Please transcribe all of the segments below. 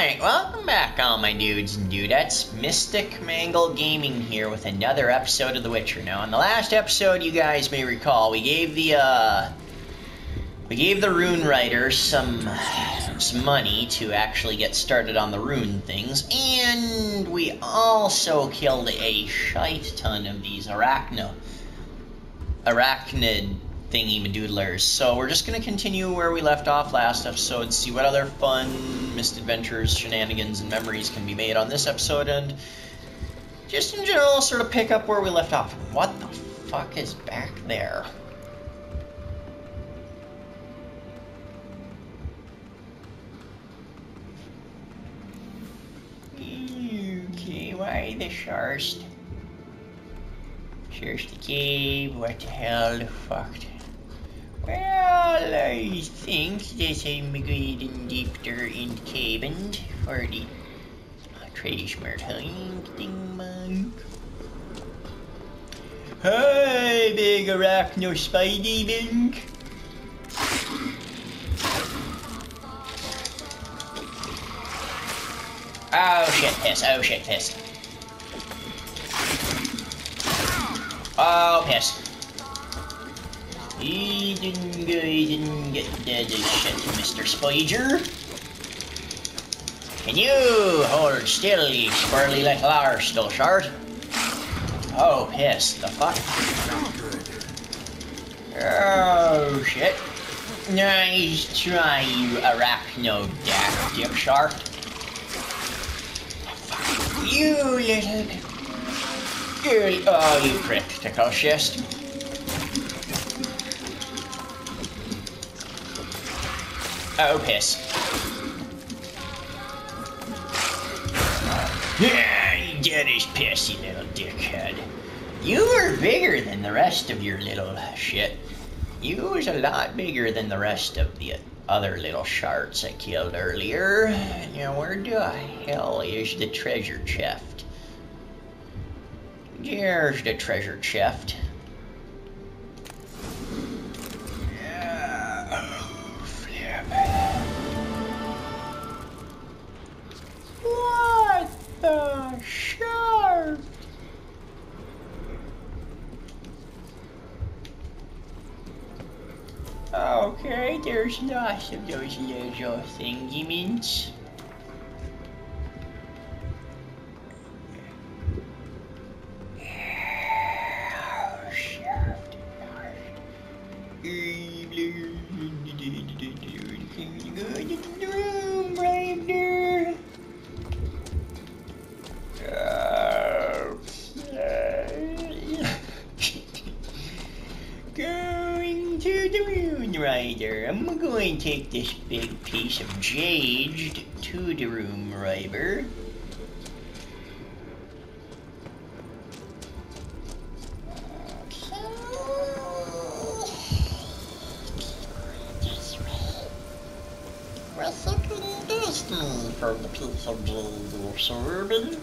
Alright, welcome back all my dudes and dudettes. Mystic Mangle Gaming here with another episode of The Witcher. Now, in the last episode, you guys may recall, we gave the, uh... We gave the rune writer some, some money to actually get started on the rune things, and we also killed a shite ton of these arachno... Arachnid thingy madoodlers. So we're just going to continue where we left off last episode, see what other fun misadventures, shenanigans, and memories can be made on this episode, and just in general sort of pick up where we left off. What the fuck is back there? Okay, why the sharst? Here's the cave, what the hell, fucked. Well, I think that I'm going deeper in the cabin for the uh, traditional hunting monk. Hi, big arachno spidey bink. Oh shit, piss, oh shit, piss. Oh, piss. He didn't go, he didn't get dead as shit, Mr. Spider. Can you hold still, you squirrely little arsehole short? Oh, piss. The fuck? Oh, shit. Nice try, you arachno daft dip shark. You little... Girl, oh, you prick, tickle Oh, piss. Yeah, you get his piss, you little dickhead. You were bigger than the rest of your little shit. You was a lot bigger than the rest of the other little sharks I killed earlier. Now, where the hell is the treasure chest? There's the treasure chest. The shark? Okay, there's lots of those little thingy mints. Right Rider. I'm going to take this big piece of jade to the Rune Rider. What's up in Disney for the piece of jade you're serving?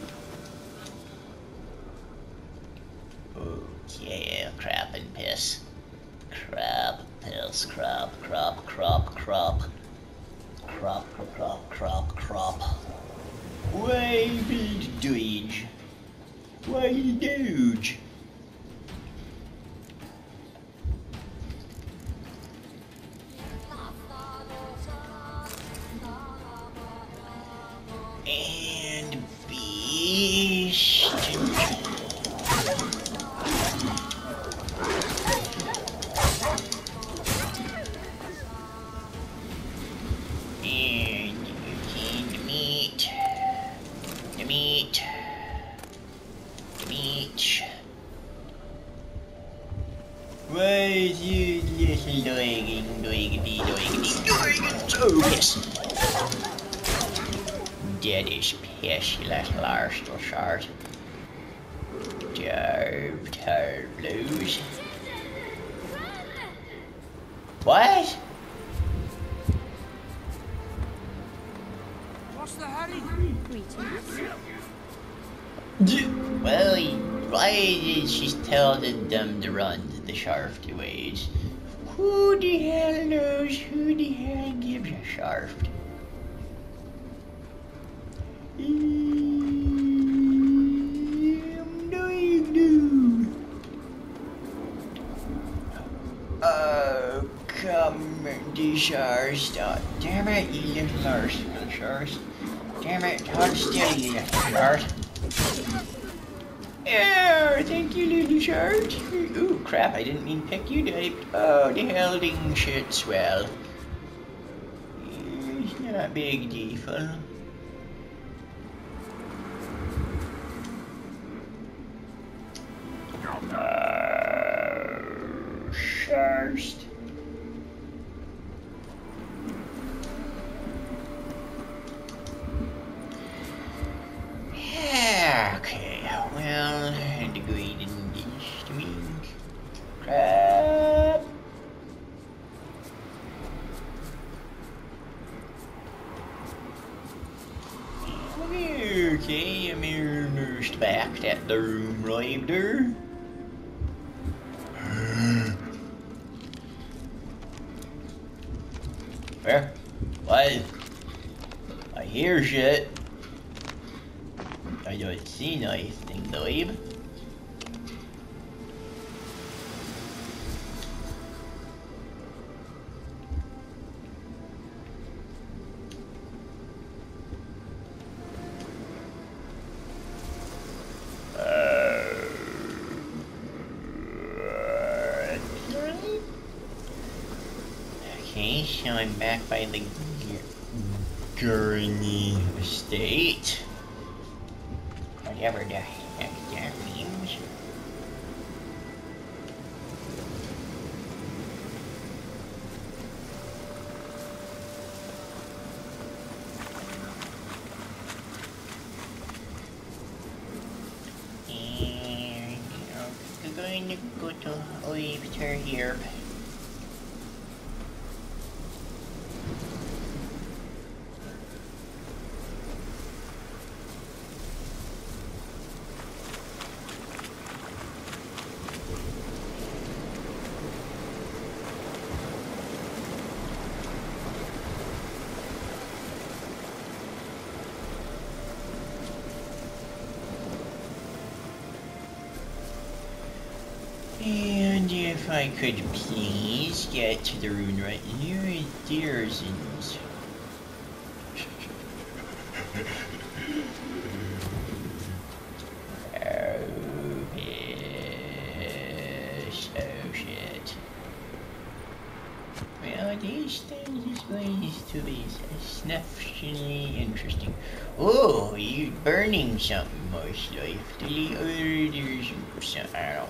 Sharst. Oh, damn it, you little. Little sharst. Damn it, hold still, you little sharst. Yeah, thank you, little shark. Ooh, crap, I didn't mean pick you up. Oh, the holding shit swell. It's not a big deal. So I'm back by the Gurney estate. Whatever the heck that means. And I'm going to go to Oyster here. And if I could please get to the rune right here, Deerson's. Oh, yes. Oh, shit. Well, these things is going to be snuffingly interesting. Oh, you burning something most likely, or there's some, I don't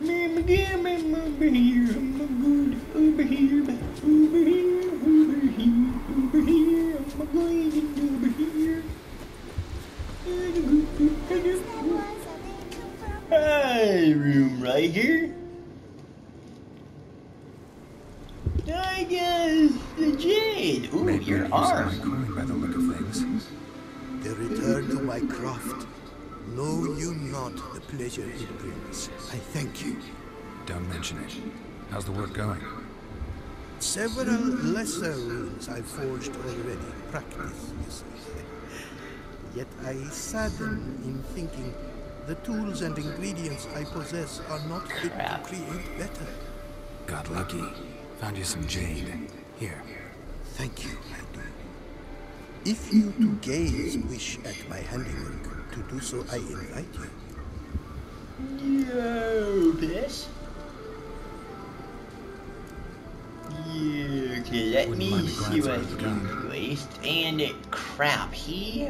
Mama, come on, over here. I'm good. Over here, over here, over here, over here. I'm going over here. Hi, room right here. I guess the jade. Ooh, Maybe your he's arm. uncoin by the look of things. The return to my craft. Know you not the pleasure it brings. I thank you. Don't mention it. How's the work going? Several lesser runes I've forged already. Practice, you see. Yet I sadden in thinking the tools and ingredients I possess are not fit to create better. Got lucky. Found you some jade. Here. Thank you, I do. If you to gaze wish at my handiwork, to do so I invite you. No, this. Okay, let Wouldn't me see glance what I at the waste. And it, crap, he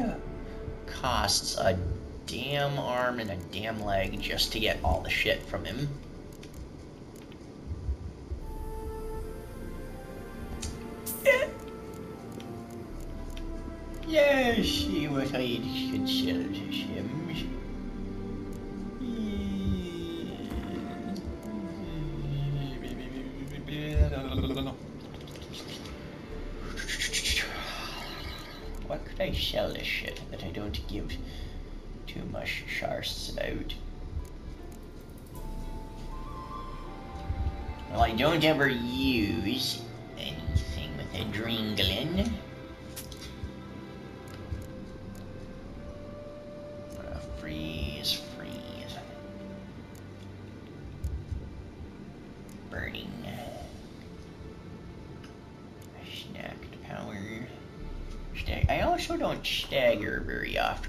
costs a damn arm and a damn leg just to get all the shit from him. Yes, he was sell this shit. What could I sell this shit that I don't give too much shards about? Well, I don't ever use anything with a dringlin'.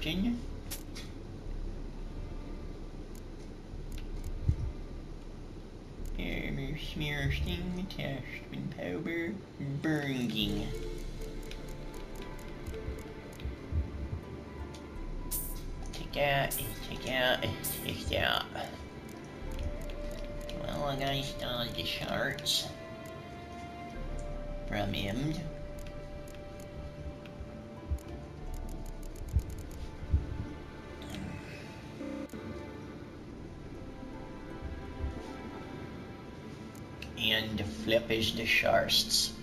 Very often. Smear sting attachment powder burning. Take out, take out, take out. Well, I gotta install the shards from him. Flip the shards.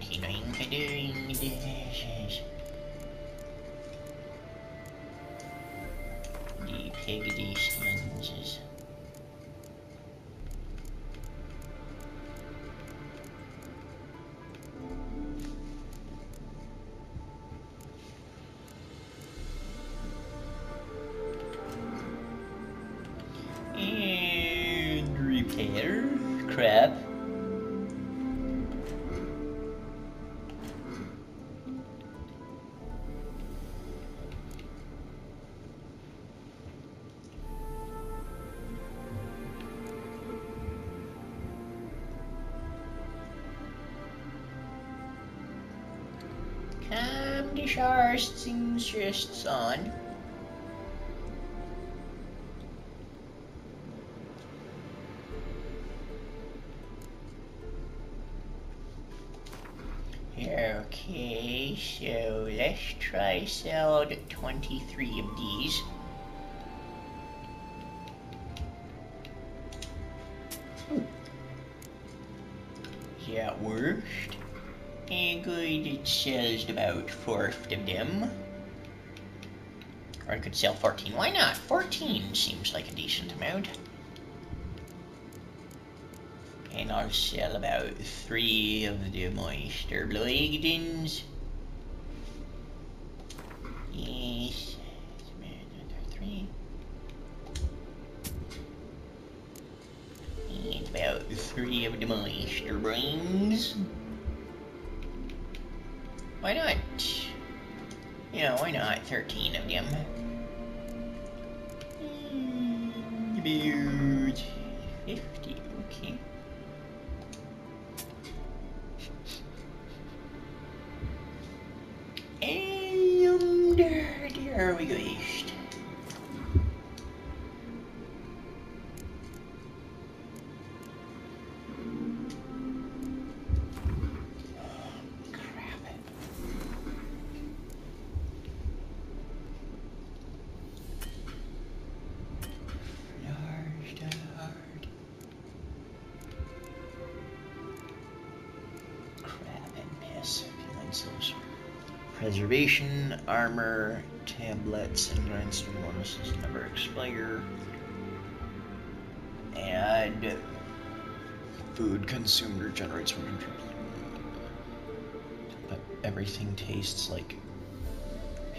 For doing. The piggy Sharst seems just on. Okay, so let's try sell 23 sells about of them. Or I could sell 14. Why not? 14 seems like a decent amount. And I'll sell about three of the moisture Bloigdens. Yes. Three. And about three of the moisture brains. Why not? Yeah, why not? 13 of them. About 50, okay. And there we go armor, tablets, and grindstone bonuses never expire. And food consumed regenerates when controlled. But everything tastes like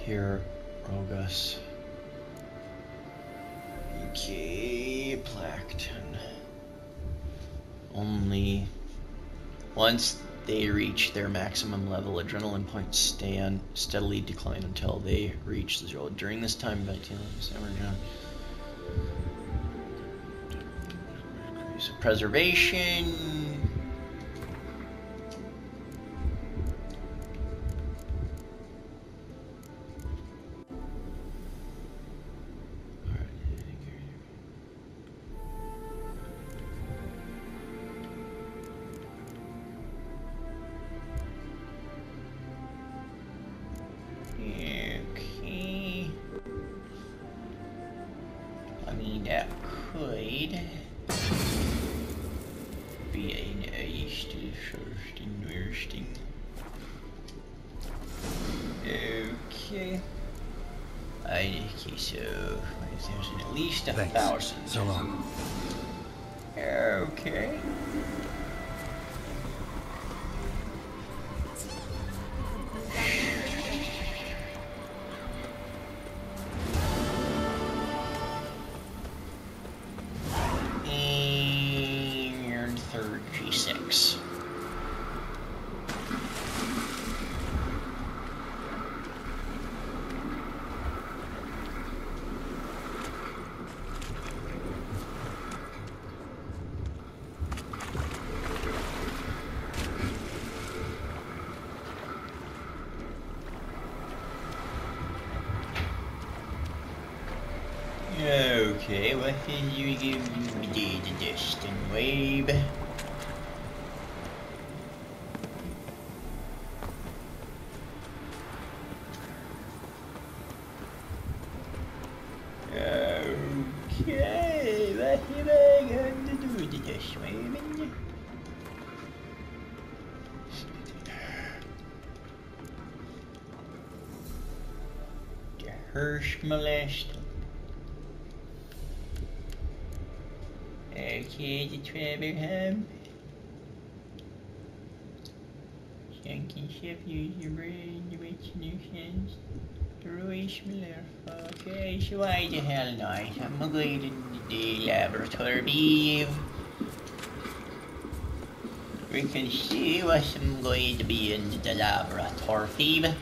pure Rogus. Okay, Plankton. Only once they reach their maximum level, adrenaline points stay on steadily decline until they reach zero. During this time, vitality is never down. So preservation. You give me the distant wave? Okay, wave? The Hirsch molested. Okay, the Traverham. Championship, use your brain to make solutions. Royce Miller. Okay, so why the hell not? I'm going to the laboratory. We can see what I'm going to be in the laboratory.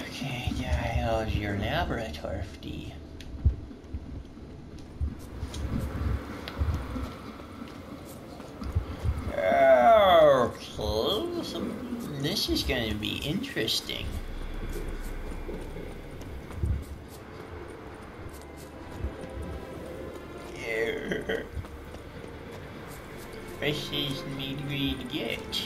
Okay, yeah, how's your laboratory? Okay, so this is going to be interesting. Yeah. This is me to get.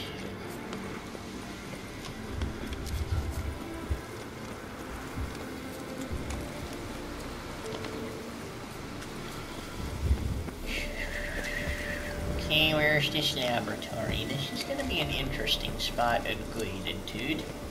Okay, where's this laboratory? This is gonna be an interesting spot of gratitude. Okay.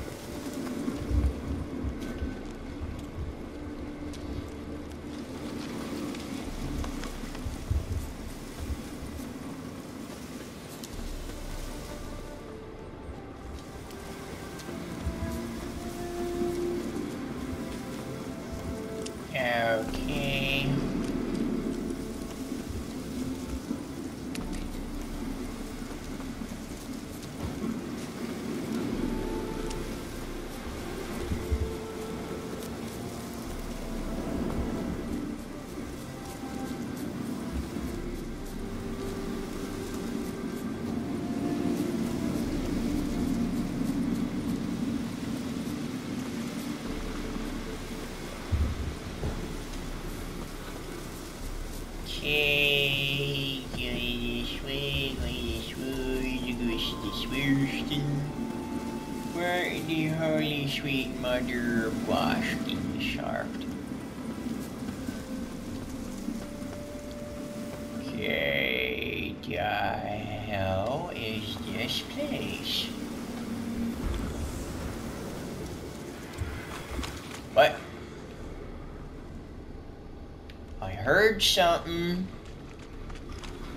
Something.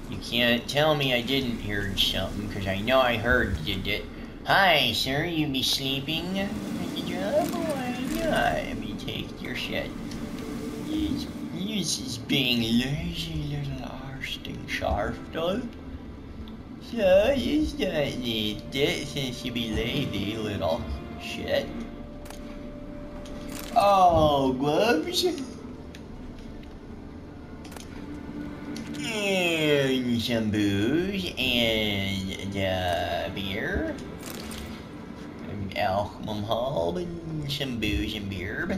You can't tell me I didn't hear something, because I know I heard you did. it. Hi, sir, you be sleeping not? Let me take your shit. This, this is being lazy little arsting sharp, though. So you don't need it since you be lazy, little shit. Oh, gloves. Some booze and uh, beer. Alcohol and some booze and beer.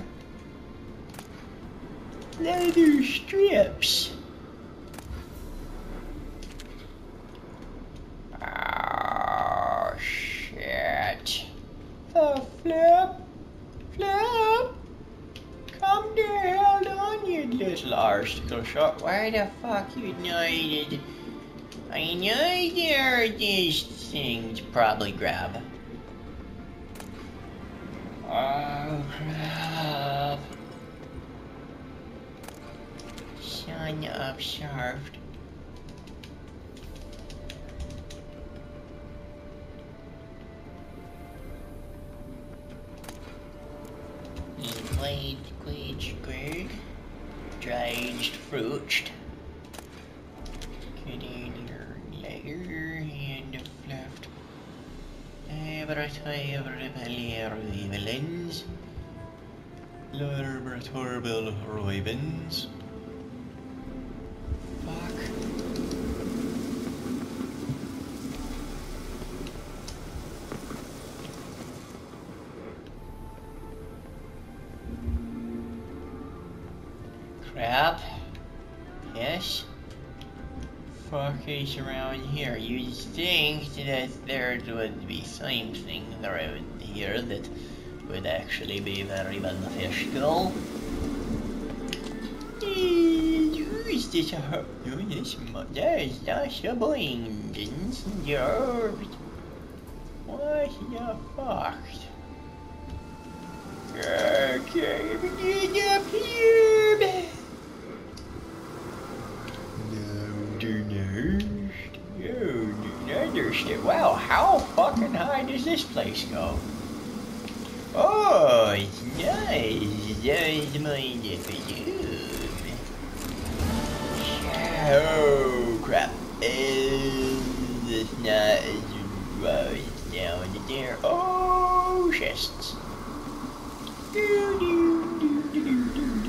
Leather strips. Oh, shit. Oh, Flip. Flip. Come the hell on, you little shot. Why the fuck you needed? I know there are these things probably grab. Oh, crap. Son of served. Glade, glade, glade. Dried fruit. laboratory of Rebellion Ravens. Laboratory Bill Ravens. Fuck. Crap. Yes. Fuck around here. You'd think that there's would same thing around here that would actually be very beneficial. Use this harness, there's possible engines in your... What the fuck? Okay, we need a pube! pushed it. Well, how fucking high does this place go? Oh, it's nice. There's my nephew. Oh, crap. Is this not as well down there? Oh, chests. Do, do, do, do, do, do.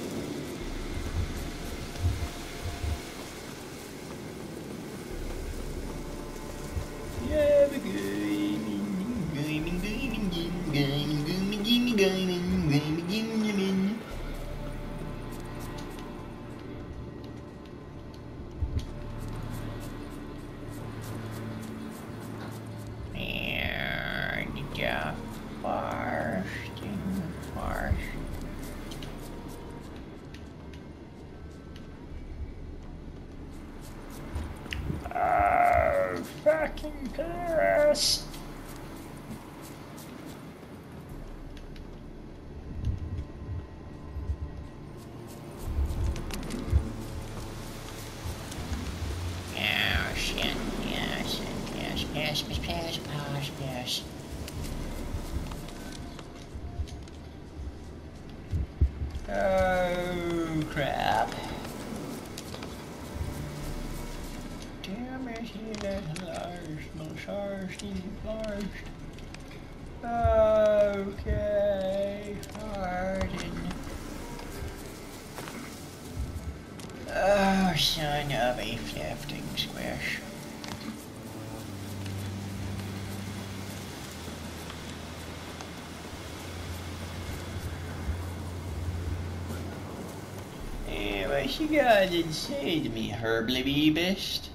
what you got to say to me, Herbly Beebist?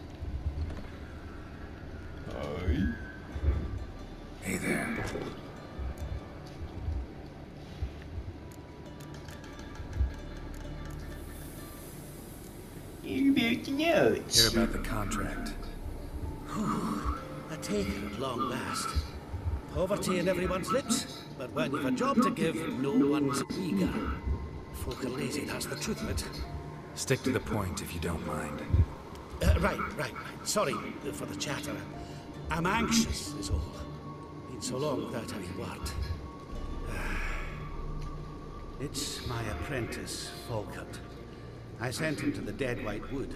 Hi. Hey there. Hear about the notes. Hear about the contract. A taker at long last. Poverty in everyone's lips, but when you've a job to give, no one's eager. Folk are lazy, that's the truth of it. Stick to the point if you don't mind. Uh, right, right, right. Sorry for the chatter. I'm anxious, is all. Been so long without any word. It's my apprentice, Falkert. I sent him to the Dead White Wood.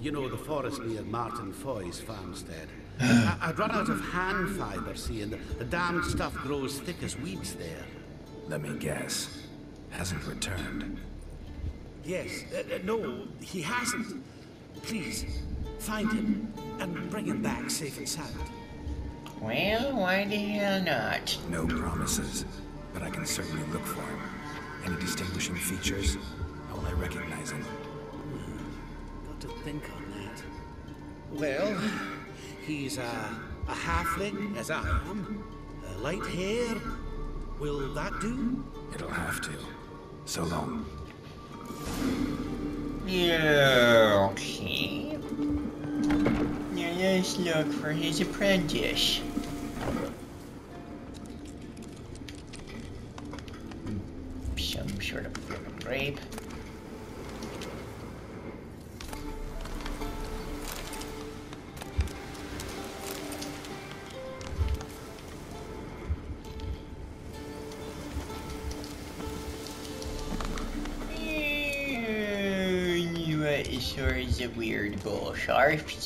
You know, the forest near Martin Foy's farmstead. I- I'd run out of hand fibre, see, and the, the damned stuff grows thick as weeds there. Let me guess. Hasn't returned. Yes, uh, uh, no, he hasn't. Please, find him and bring him back safe and sound. Well, why the hell not? No promises, but I can certainly look for him. Any distinguishing features? How will I recognize him? Got to think on that. Well, he's a, a halfling, as I am. Uh, light hair. Will that do? It'll have to. So long. Okay. Now let's look for his apprentice. Some sort of grape.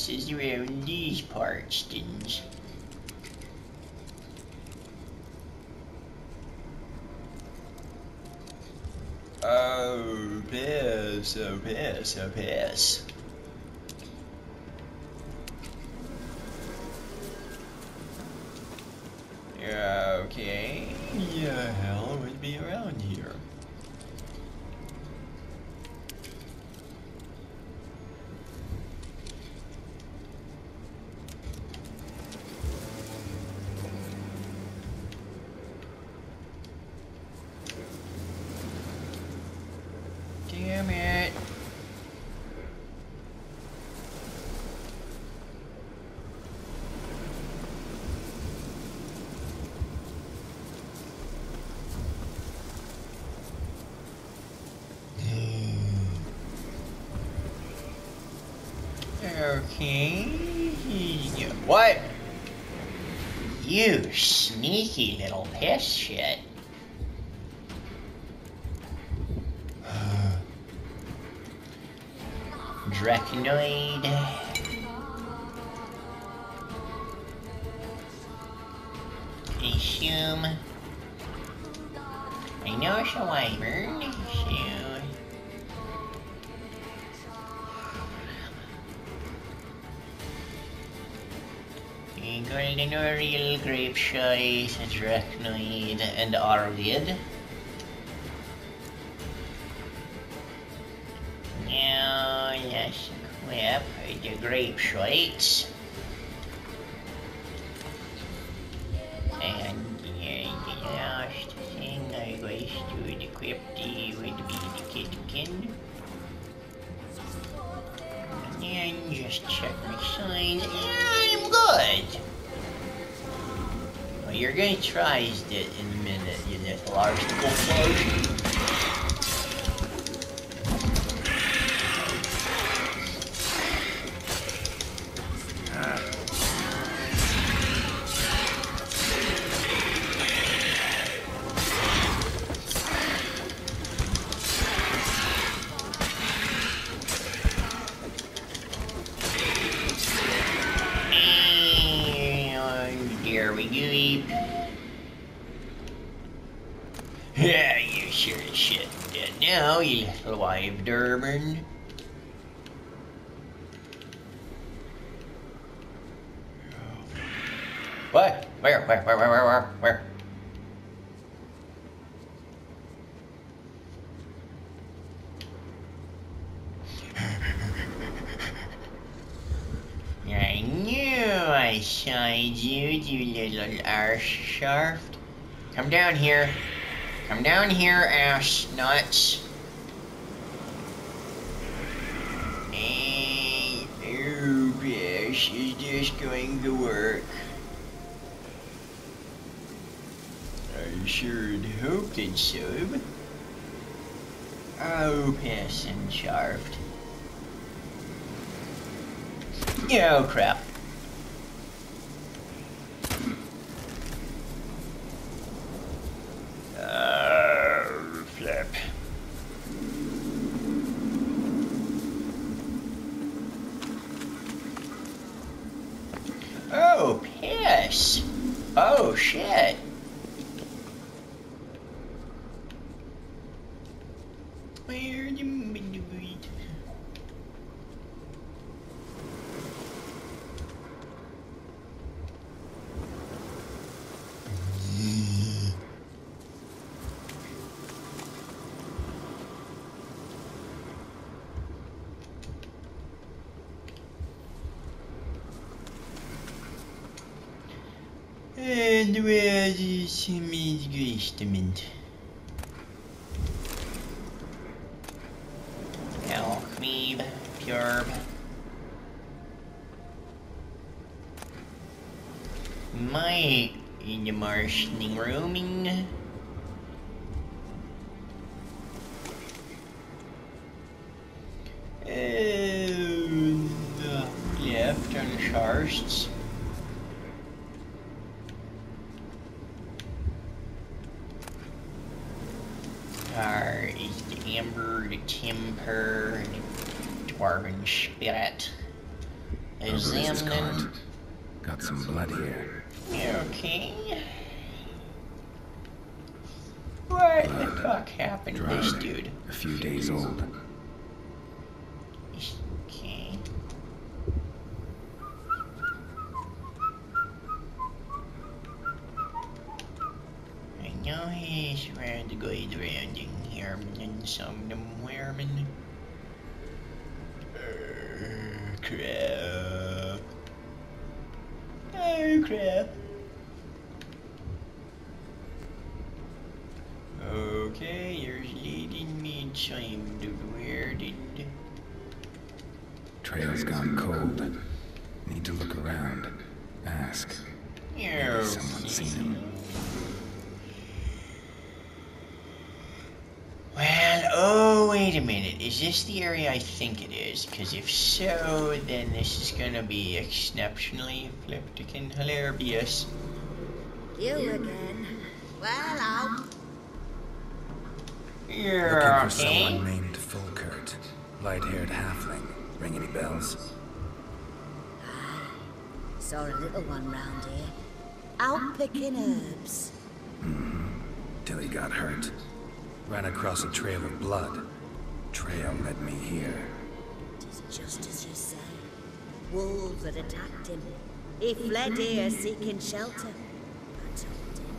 Is around these parts, didn't Oh, piss, oh, piss, oh, piss. Okay. What? You sneaky little piss shit. Draconid. Assume. I know it's a wyvern, A golden oriole, grape shite, draconid, and arvid. Now let's equip the grape shite. You're it in a minute, you little article I you, you little arse shaft. Come down here. Come down here, ass nuts. Hey, oh, is this going to work? I sure had hoped it so. Oh, peasant shaft. Oh, crap. Oh, flip. Oh, piss. Oh, shit. Where the midnight? And where is Testament? Alchemy, Purb. My in the marshalling rooming. This the area I think it is? Because if so, then this is gonna be exceptionally fliptic and hilarious. You again. Well, out. You're Looking for okay? someone named Fulkert. Light-haired halfling. Ring any bells? I saw a little one round here. Out picking herbs. Mm-hmm. Till he got hurt. Ran across a trail of blood. Trail led me here. Tis just as you say. Wolves had attacked him. He fled here seeking shelter. I told him,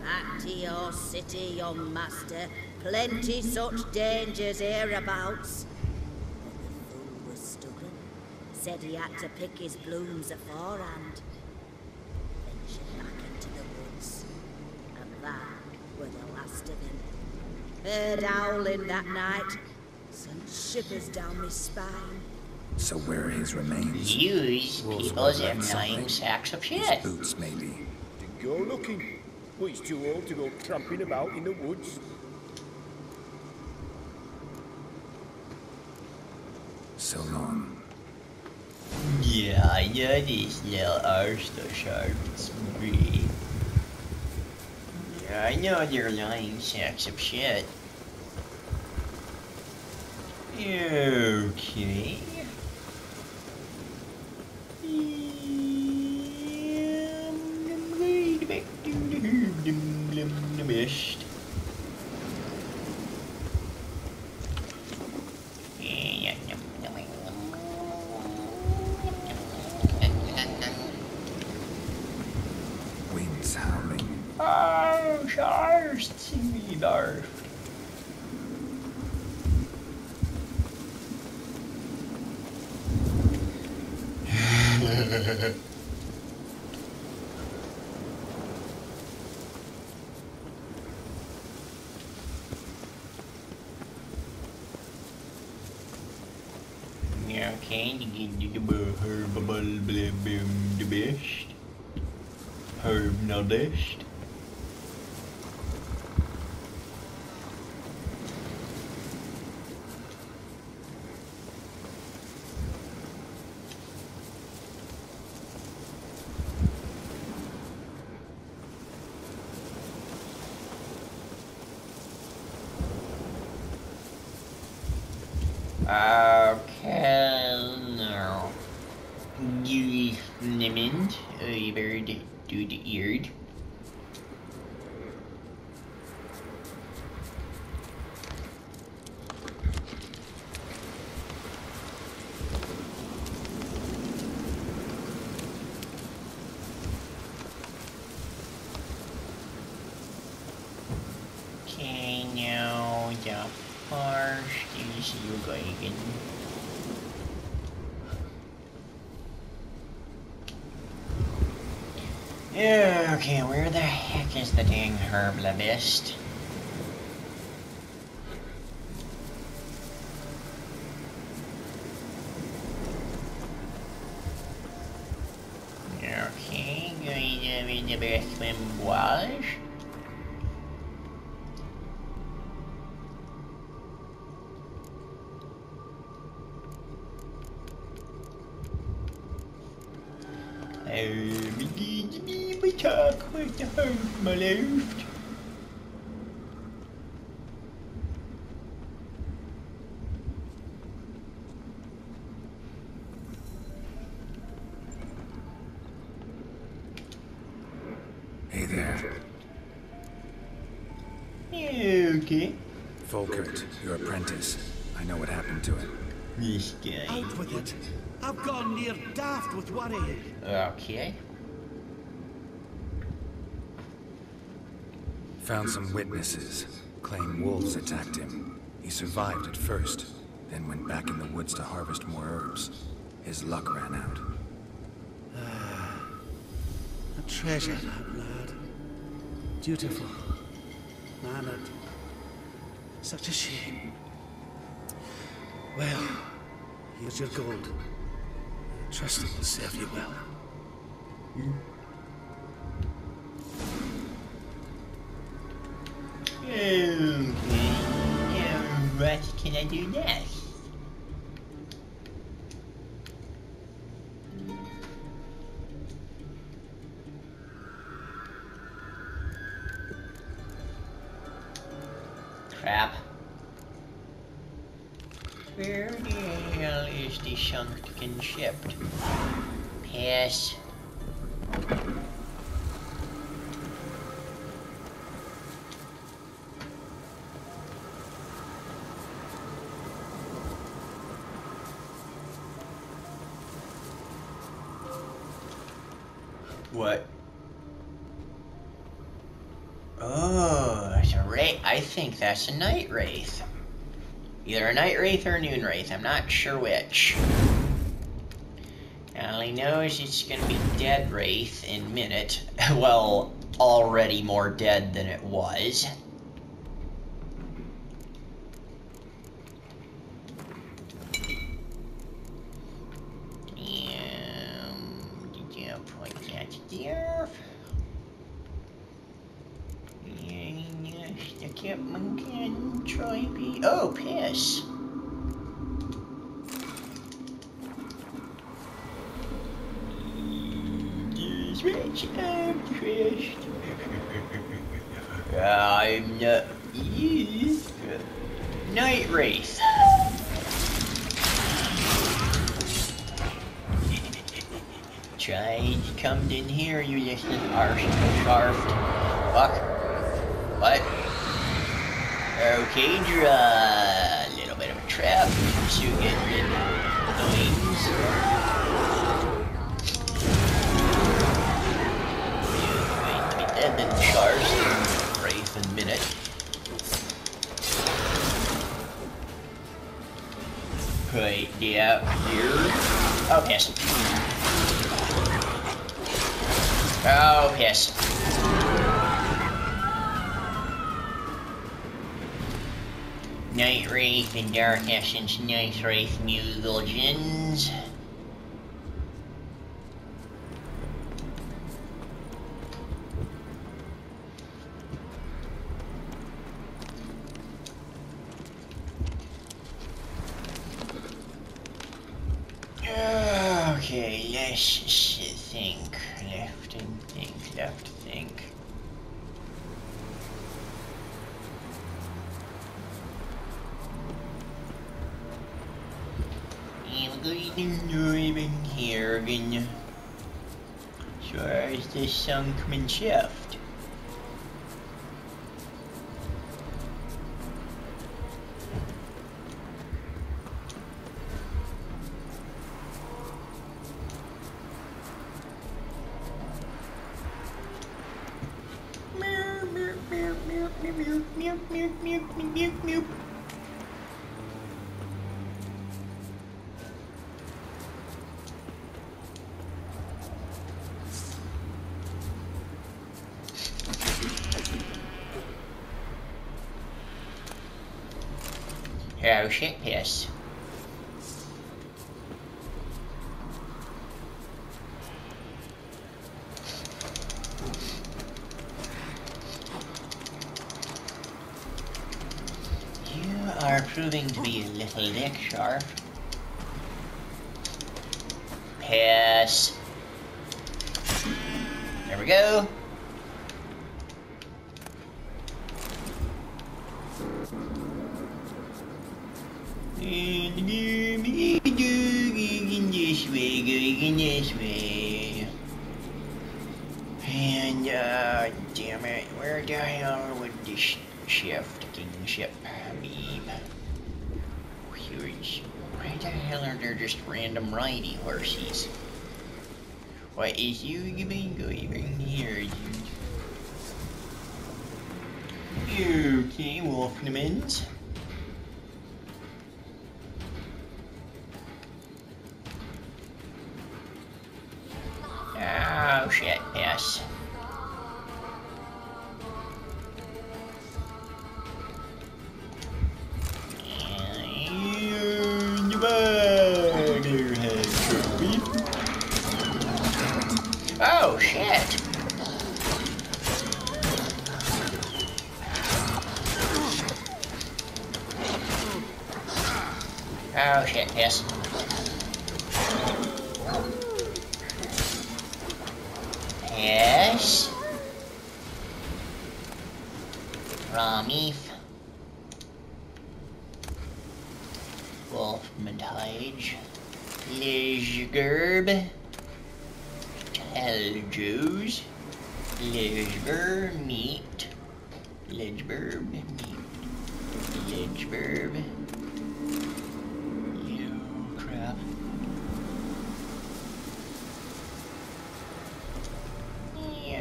back to your city, young master. Plenty such dangers hereabouts. But the fool was stubborn. Said he had to pick his blooms aforehand. Ventured back into the woods. And that were the last of him. Heard howling that night. Sent shivers down my spine. So where are his remains? Use people's might annoying sacks of His shit. boots, maybe. To go looking. But he's too old to go tramping about in the woods. So long. Yeah, I know these little arster sharks be. Yeah, I know they're lying sacks of shit. Okay. Um, I'm going to the the mist. barf. Okay, you can do the herb bubble boom the best. Herb nordest. Okay, now. You lemon, over the do the eared. Okay, now the first is you going. Okay, where the heck is dang herbalist? Okay, going to be the best memoirs. I begin to be my talk with the home, my left. Hey there. Okay. Volkert, your apprentice. I know what happened to him. This guy. Out with it. I've gone near daft with worry. Okay. Found some witnesses. Claim wolves attacked him. He survived at first, then went back in the woods to harvest more herbs. His luck ran out. Ah, A treasure, that lad. Dutiful. Mannered. Such a shame. Well, here's your gold. Trust it will serve you well. What? Oh, it's a wraith. I think that's a night wraith. Either a night wraith or a noon wraith. I'm not sure which. All I know is it's gonna be dead wraith in a minute. well, already more dead than it was. Night Wraith and Dark Essence Night Wraith Mugilgens. Okay, Piss. You are proving to be a little dick sharp. Piss. There we go. And you this way, this way. And, uh, damn it, where the hell would this shifting ship be? Huge. Why the hell are there just random riding horses? What is you even going here, dude? Okay, Wolfmans.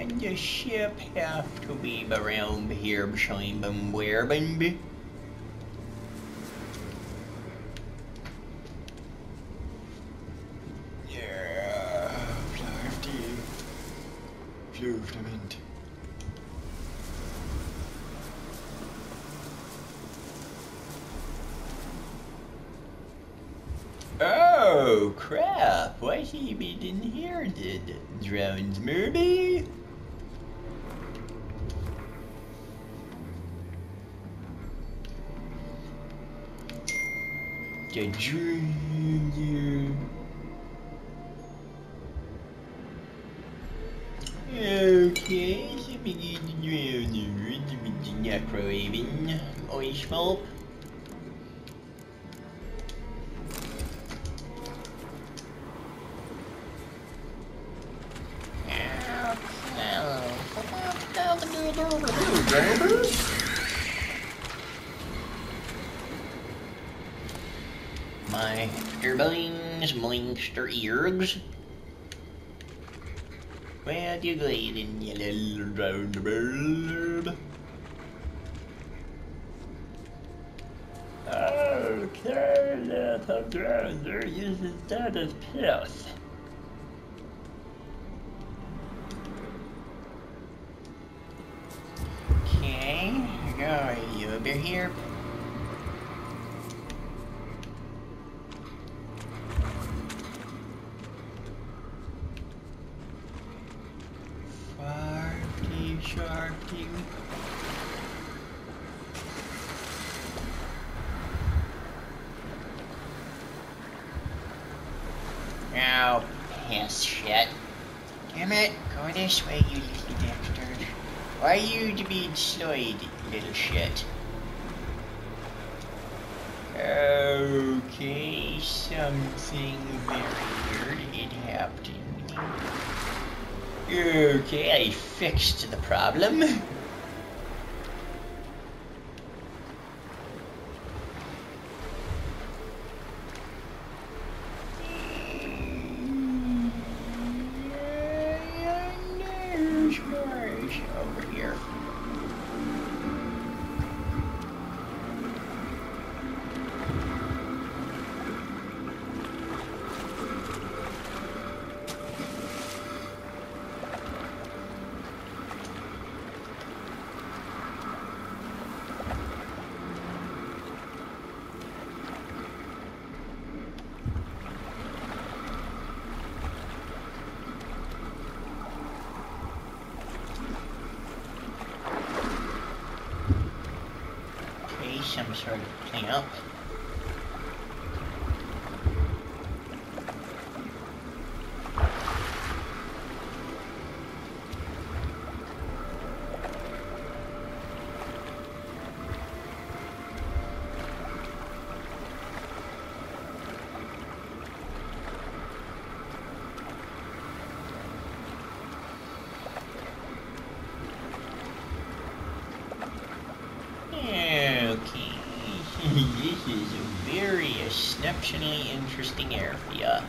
And the ship have to be around here beside them where baby? The monkster ears. Where do you glide in your little round bird? Okay. little brother uses that as pills. Sharky. Oh, piss shit. Damn it, go this way, you little bastard. Why are you to be destroyed, little shit? Okay, something very weird Okay, I fixed the problem. There's Marsh over here. Okay, some sort of cleanup. Okay, this is a very interesting area.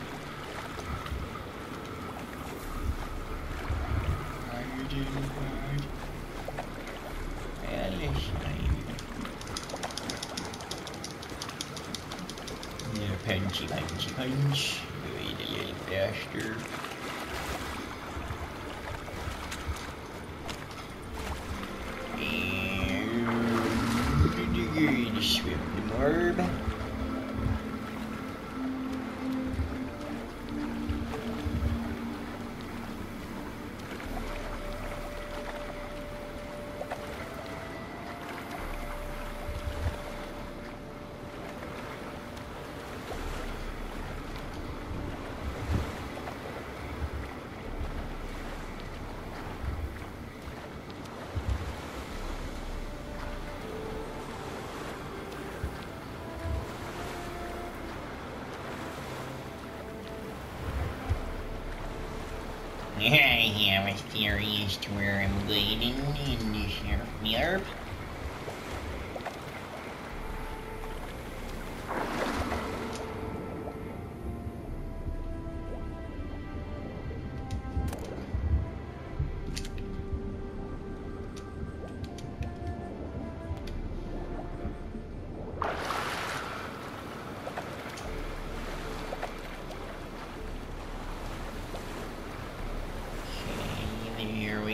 Yeah, punchy, punchy, punch. Wait a little faster. I have a theory as to where I'm leading in this here.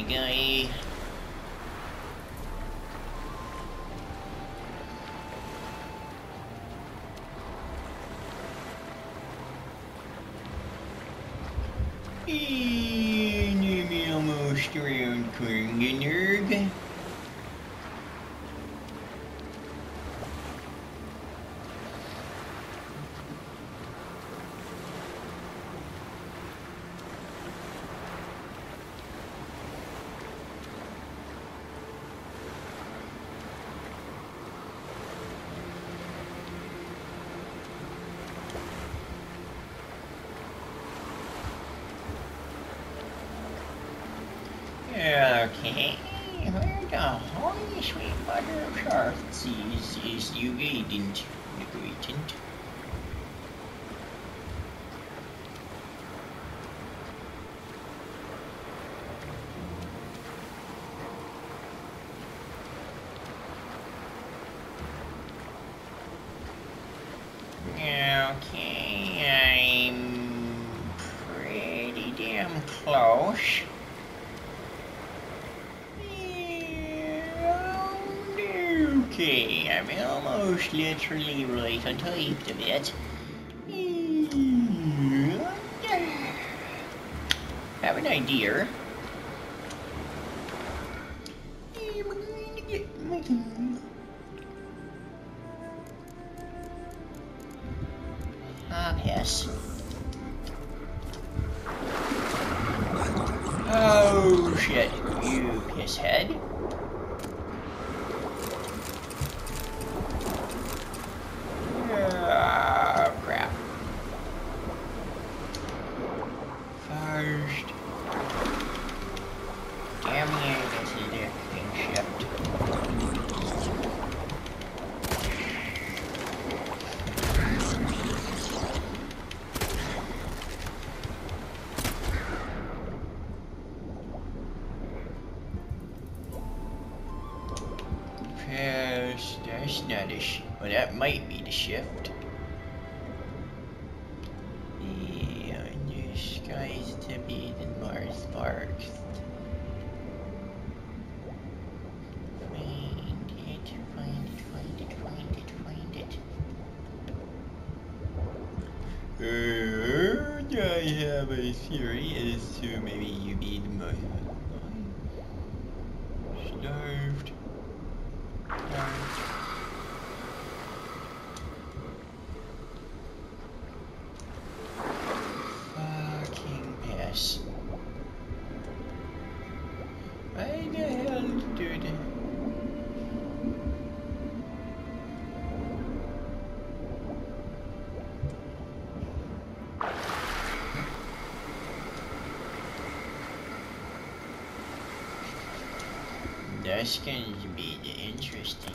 Okay, there we go. And I'm almost around Kringenberg. Okay. Where the holy sweet mother of hearts is, is you didn't negligent? Okay, I'm pretty damn close. Okay, I'm almost literally right on top of it. Have an idea. I'm going to get my Ah, yes. Oh, shit. You pisshead. Ah, That's going to be the interesting.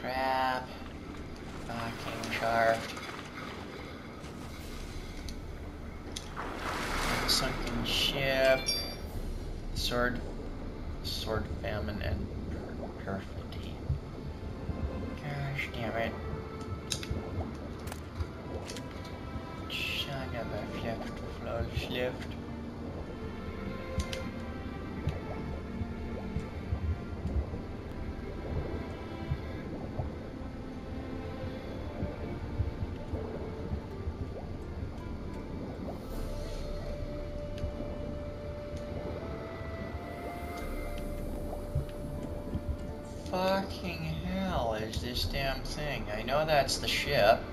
Crap. Fucking sharp. Sunken ship. Sword. Sword famine and per- perfidy. Gosh damn it. Son of a flipped flow slipped. Damn thing? I know that's the ship.